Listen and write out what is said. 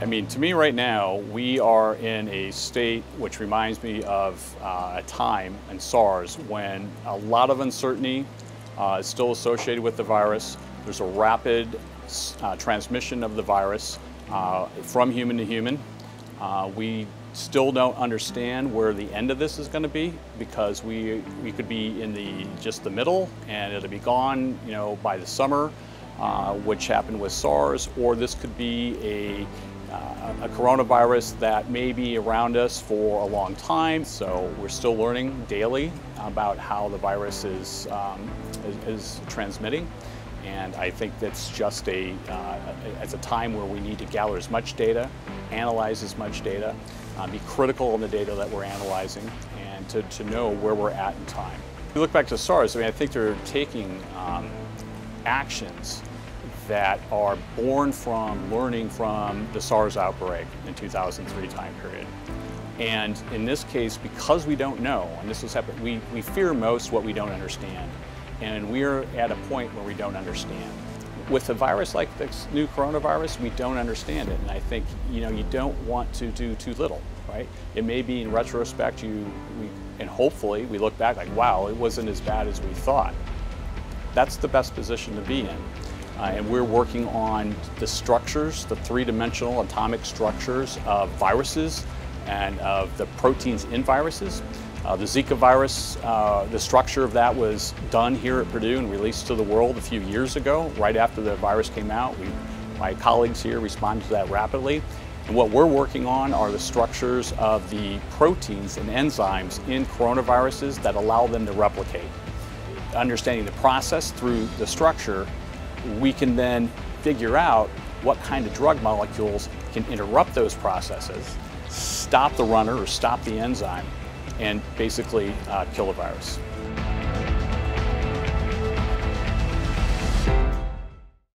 I mean, to me right now, we are in a state which reminds me of uh, a time in SARS when a lot of uncertainty uh, is still associated with the virus. There's a rapid uh, transmission of the virus uh, from human to human. Uh, we still don't understand where the end of this is going to be because we we could be in the just the middle and it'll be gone, you know, by the summer, uh, which happened with SARS, or this could be a uh, a coronavirus that may be around us for a long time. So we're still learning daily about how the virus is, um, is, is, transmitting. And I think that's just a, uh, it's a time where we need to gather as much data, analyze as much data, uh, be critical in the data that we're analyzing, and to, to know where we're at in time. If we look back to SARS, I mean, I think they're taking um, actions that are born from learning from the SARS outbreak in 2003 time period. And in this case, because we don't know, and this was happening, we, we fear most what we don't understand. And we're at a point where we don't understand. With a virus like this new coronavirus, we don't understand it. And I think, you know, you don't want to do too little, right? It may be in retrospect, you, we, and hopefully we look back like, wow, it wasn't as bad as we thought. That's the best position to be in. Uh, and we're working on the structures, the three-dimensional atomic structures of viruses and of the proteins in viruses. Uh, the Zika virus, uh, the structure of that was done here at Purdue and released to the world a few years ago, right after the virus came out. We, my colleagues here responded to that rapidly. And what we're working on are the structures of the proteins and enzymes in coronaviruses that allow them to replicate. Understanding the process through the structure we can then figure out what kind of drug molecules can interrupt those processes, stop the runner or stop the enzyme, and basically uh, kill the virus.